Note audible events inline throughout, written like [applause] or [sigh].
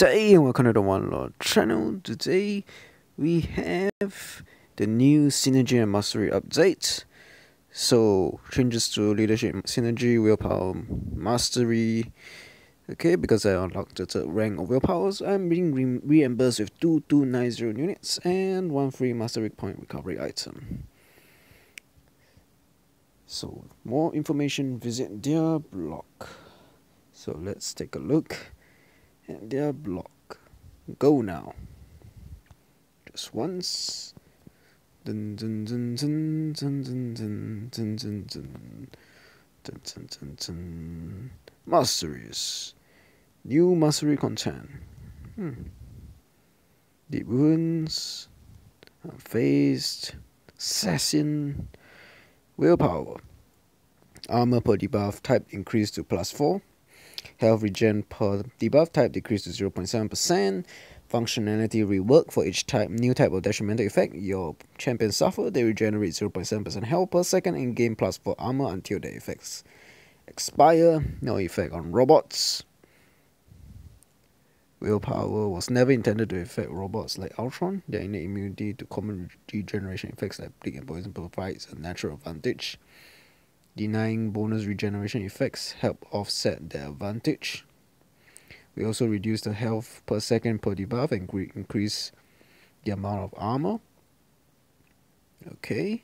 day and welcome to the One Lol channel. Today we have the new Synergy and Mastery update. So changes to leadership, synergy, willpower, mastery. Okay, because I unlocked the third rank of willpowers, I'm being re reimbursed with 2290 units and one free mastery point recovery item. So more information visit their blog. So let's take a look at their blog. Go now. Just once. Dun dun dun dun dun dun dun dun dun dun dun dun dun dun Masteries. New mastery content. Hmm. Deep wounds. Unfazed. Assassin. Willpower. Armor per debuff type increased to plus 4. Health regen per debuff type decreased to 0.7%. Functionality rework for each type new type of detrimental effect your champion suffer, they regenerate 0.7% health per second and gain plus 4 armor until their effects expire. No effect on robots. Willpower was never intended to affect robots like Ultron. Their innate immunity to common regeneration effects like Bleed and Poison provides a natural advantage. Denying bonus regeneration effects help offset their advantage. We also reduce the health per second per debuff and increase the amount of armor. Okay.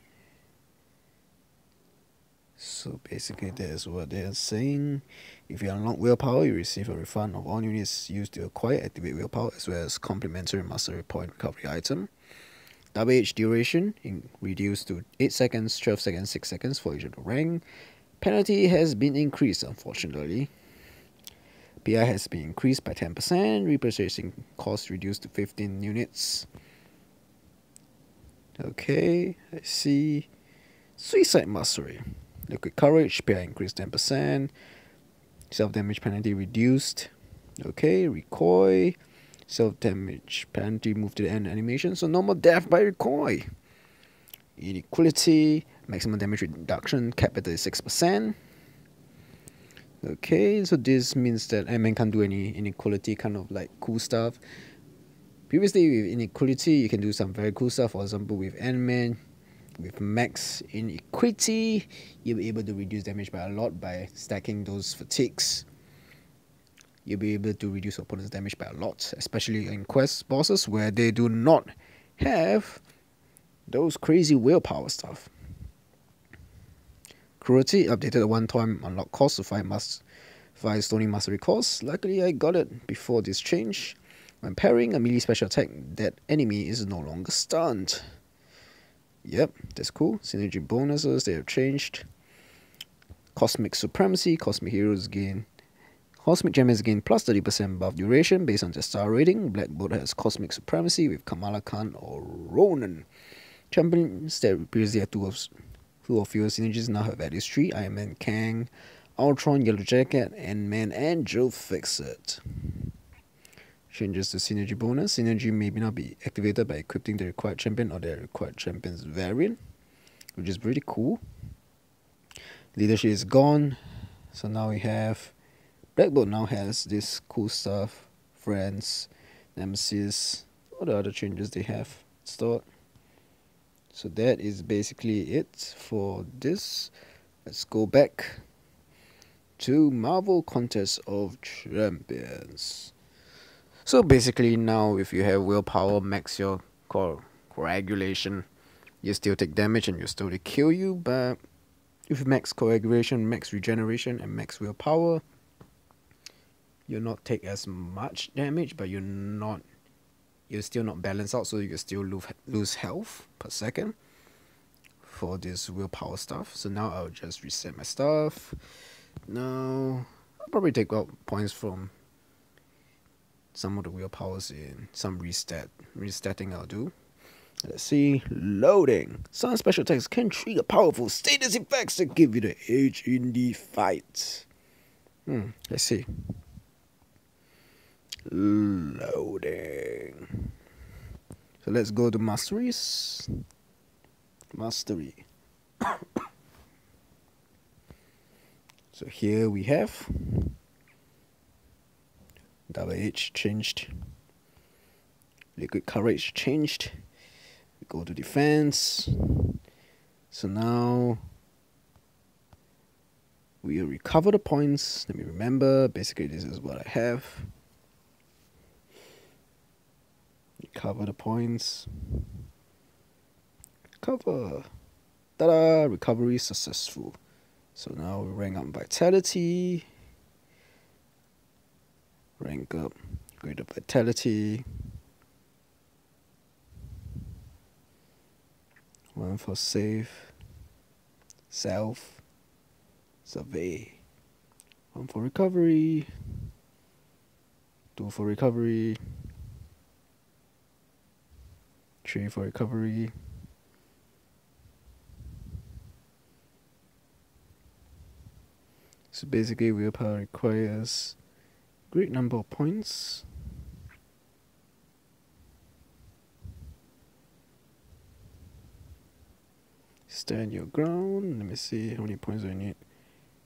So basically that's what they're saying. If you unlock willpower, you receive a refund of all units used to acquire activate willpower as well as complementary mastery point recovery item. WH duration in, reduced to 8 seconds, 12 seconds, 6 seconds for each of the rank. Penalty has been increased unfortunately. PI has been increased by 10%, repurchasing cost reduced to 15 units. Okay, I see. Suicide Mastery. Liquid Courage, PI increased 10%. Self damage penalty reduced. Okay, Recoil. Self damage penalty move to the end animation, so no more death by Recoil. Inequality, maximum damage reduction capped at 36%. Okay, so this means that Ant-Man can't do any inequality kind of like cool stuff. Previously with inequality, you can do some very cool stuff. For example, with Ant-Man, with max inequality, you'll be able to reduce damage by a lot by stacking those fatigues. You'll be able to reduce opponent's damage by a lot, especially in quest bosses where they do not have those crazy willpower stuff. Cruelty updated a one-time unlock cost to 5 must 5 Stony Mastery cost. Luckily I got it before this change. When parrying a melee special attack, that enemy is no longer stunned. Yep, that's cool. Synergy bonuses, they have changed. Cosmic Supremacy, Cosmic Heroes gain. Cosmic Champions gain plus 30% buff duration based on their star rating. Black Bolt has Cosmic Supremacy with Kamala Khan or Ronan. Champions that previously had two of who of your synergies now have least three Iron Man, Kang, Ultron, Yellow Jacket, Ant-Man, and Joe Fixit. Changes to synergy bonus. Synergy may not be activated by equipping the required champion or the required champion's variant, which is pretty cool. Leadership is gone, so now we have Black Bolt now has this cool stuff, friends, nemesis, all the other changes they have stored. So that is basically it for this. Let's go back to Marvel Contest of Champions. So basically now if you have willpower max your co coagulation. You still take damage and you still to kill you but if max coagulation max regeneration and max willpower you not take as much damage but you're not you're still not balanced out so you still lose, lose health per second for this willpower stuff. So now I'll just reset my stuff. Now I'll probably take out points from some of the willpowers in some reset resetting I'll do. Let's see loading. Some special attacks can trigger powerful status effects that give you the edge in the fight. Hmm let's see loading so let's go to masteries mastery [coughs] so here we have Double H changed. Liquid Courage changed. We go to defense. So now we recover the points. Let me remember. Basically, this is what I have. Recover the points. Cover. Ta-da! Recovery successful. So now we rank up vitality. Rank up greater vitality. One for save. Self. Survey. One for recovery. Two for recovery. Three for recovery. So basically willpower requires great number of points. Stand your ground. Let me see how many points do I need.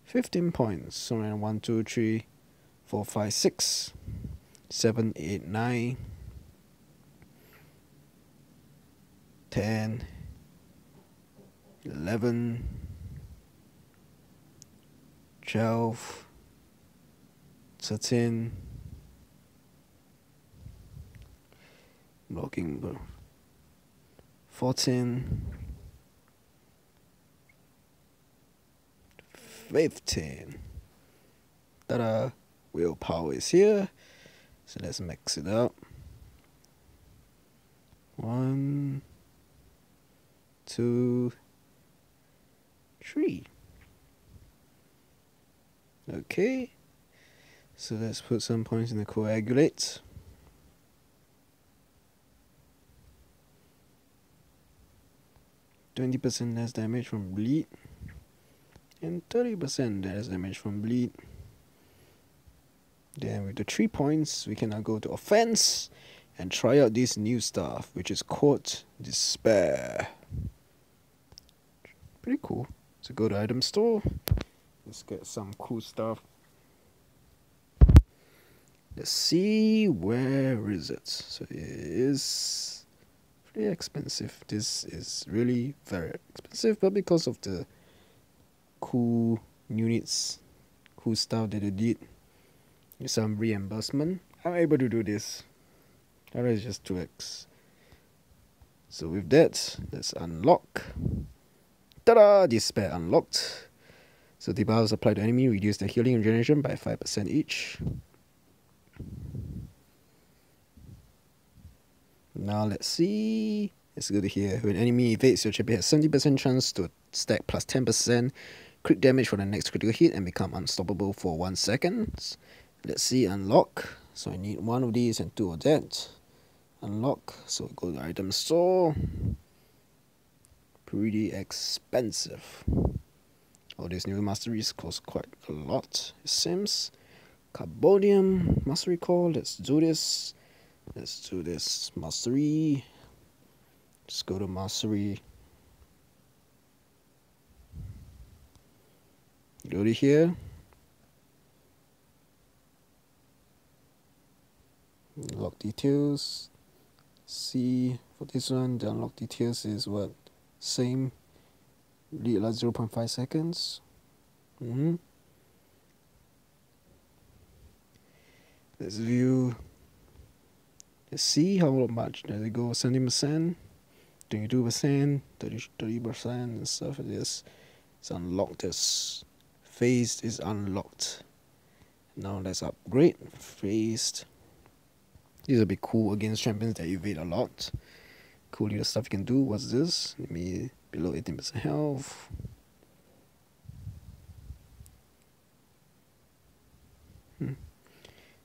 15 points. So around 1, 2, 3, 4, 5, 6, 7, 8, 9, 10, 11, 12, 13, blocking 14, 15. Ta-da! Willpower is here. So let's mix it up. One, two, three. Okay. So let's put some points in the coagulate. Twenty percent less damage from bleed and 30% less damage from bleed. Then with the 3 points, we can now go to offense and try out this new stuff, which is Court Despair. Pretty cool. So go to item store. Let's get some cool stuff. Let's see where is it. So it is pretty expensive. This is really very expensive, but because of the cool units, cool stuff that they did, some reimbursement, I'm able to do this. That is just 2x. So with that, let's unlock. Ta-da! Despair unlocked. So the powers applied to enemy reduce the healing regeneration by 5% each. Now let's see. Let's go to here. When enemy evades, your champion has 70% chance to stack plus 10% crit damage for the next critical hit and become unstoppable for 1 second. Let's see, unlock. So I need one of these and two of that. Unlock. So go to item store. Pretty expensive. All these new masteries cost quite a lot, it seems. Carbodium, mastery call. Let's do this. Let's do this mastery. Let's go to mastery. Go to here. Unlock details. See for this one, the unlock details is what? Same. Like 0.5 seconds. Mm -hmm. Let's view. Let's see how much does it go. 70%, 22%, 30 percent and stuff. It is. It's unlocked as phased is unlocked. Now let's upgrade. Phased. These will be cool against champions that evade a lot. Cool little stuff you can do. What's this? Let me below 18% health. Hmm.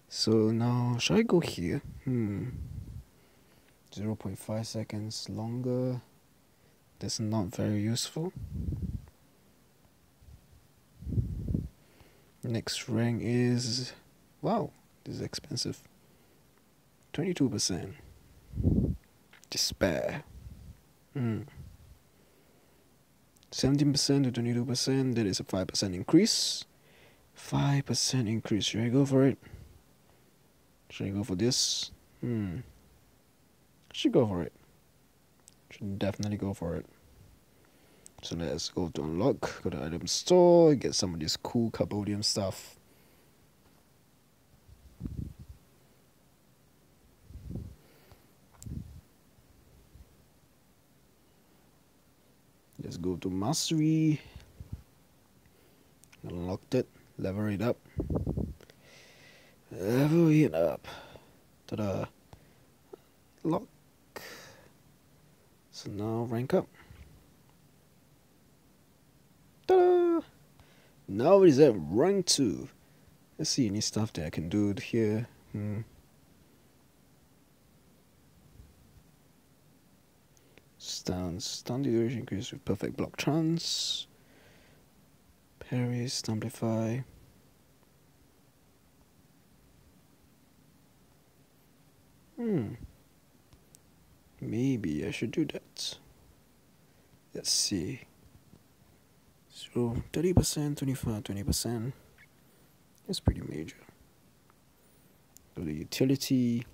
So now, should I go here? Hmm. 0.5 seconds longer. That's not very useful. Next rank is wow, this is expensive. 22%. Despair. Hmm. 17% to 22%, that is a 5% increase. 5% increase. Should I go for it? Should I go for this? Hmm. Should go for it. Should definitely go for it. So let's go to unlock, go to item store, get some of this cool Carbodium stuff. Let's go to mastery. Unlocked it, level it up. Level it up. Ta-da. Lock. So now rank up. Ta-da! Now it is at rank 2. Let's see any stuff that I can do here. Hmm. Stance, stun duration increase with perfect block chance. Parries, amplify. Hmm. Maybe I should do that. Let's see. So 30%, 25, 20%. That's pretty major. So the utility.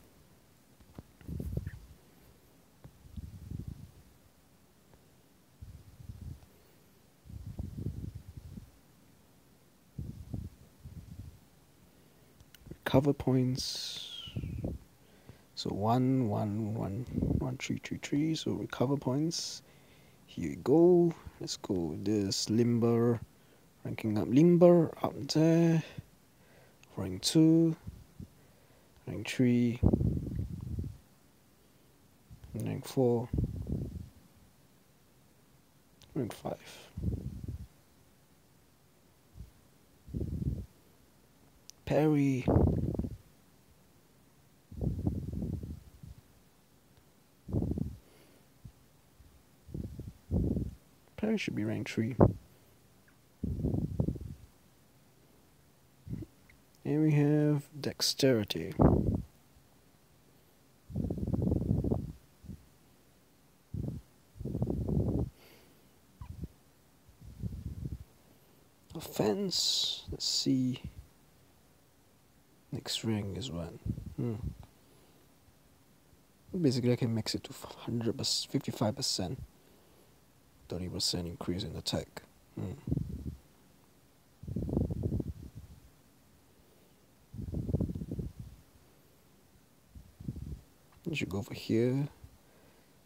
Recover points. So one, one, one, one, three, three, three. So recover points. Here we go. Let's go with this limber. Ranking up limber up there. Rank two. Rank three. Rank four. Rank five. Parry. Parry should be rank 3. And we have Dexterity. Offense. Let's see. Next ring is one. Hmm. Basically, I can mix it to 100 55%. 30% increase in attack. Hmm. You should go over here.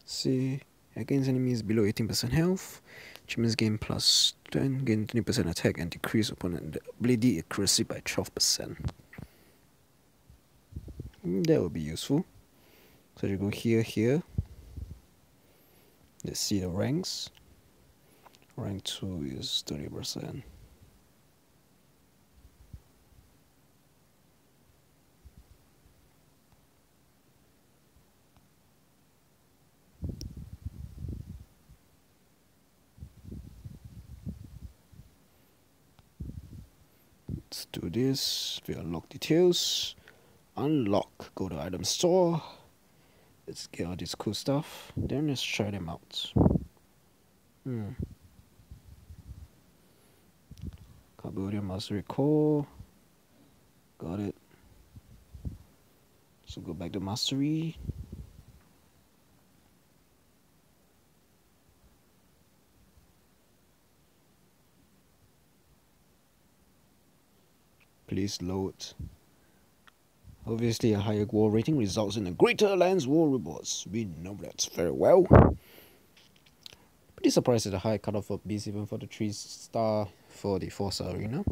See, against enemies below 18% health. Achievements gain plus 10, gain 20% attack and decrease opponent ability accuracy by 12%. Hmm, that would be useful. So you go here, here. Let's see the ranks. Rank 2 is 30%. Let's do this. We unlock details. Unlock. Go to item store. Let's get all this cool stuff. Then let's try them out. Hmm. Carbodium must recall. Got it. So go back to mastery. Please load. Obviously, a higher war rating results in a greater Alliance war rewards. We know that very well. Pretty surprised at the high cutoff of beast even for the 3 star for the 4 star arena.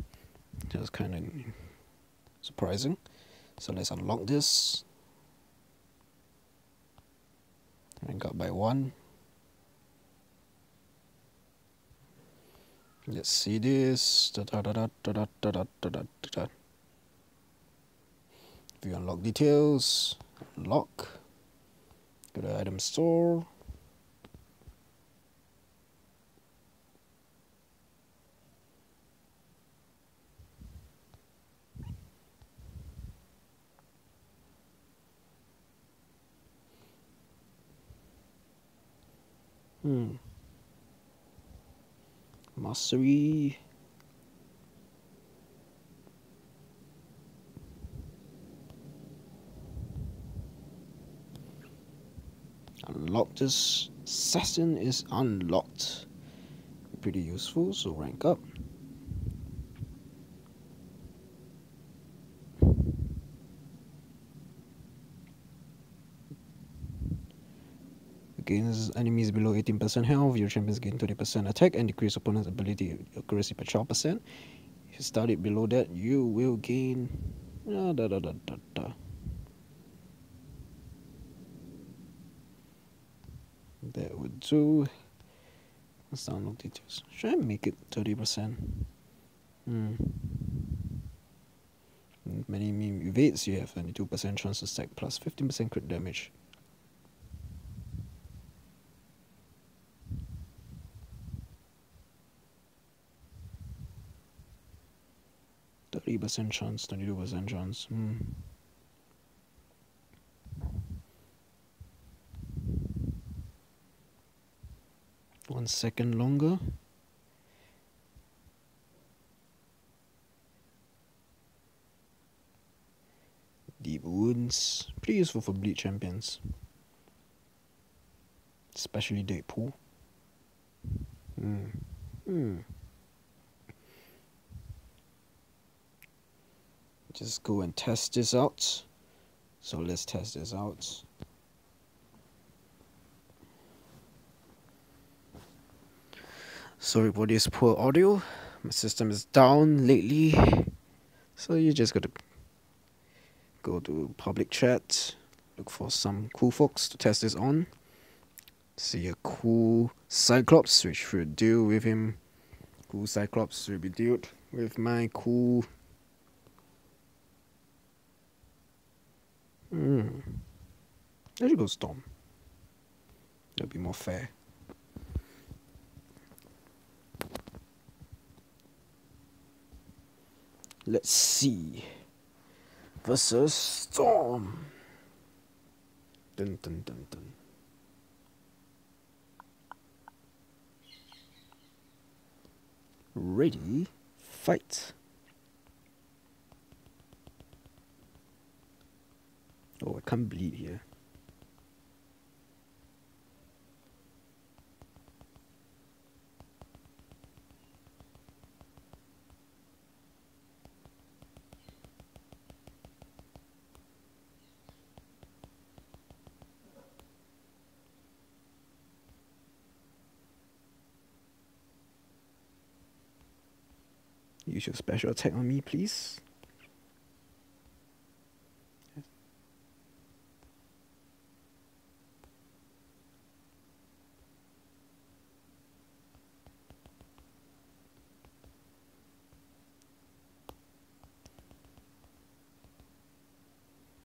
That's kind of surprising. So let's unlock this. Rank up by 1. Let's see this. Da, da, da, view unlock details, unlock, go to item store, Hmm. Mastery. Unlock this. Assassin is unlocked. Pretty useful, so rank up. Gains enemies below 18% health, your champions gain 20% attack and decrease opponent's ability accuracy by 12%. If you start it below that, you will gain. Da, da, da, da, da. That would do. Let's download details. Should I make it 30%? Hmm. Many meme evades, you have 22% chance to stack plus 15% crit damage. 30% chance, 22% chance. Hmm. One second longer. Deep wounds. Pretty useful for bleed champions. Especially Deadpool. Hmm. Hmm. just go and test this out so let's test this out sorry for this poor audio my system is down lately so you just gotta go to public chat look for some cool folks to test this on see a cool cyclops which should deal with him cool cyclops will be dealt with my cool Hmm. There you go, Storm. That'll be more fair. Let's see. Versus Storm. Dun dun dun dun. Ready, fight. Oh, I can't bleed here. Use your special attack on me, please.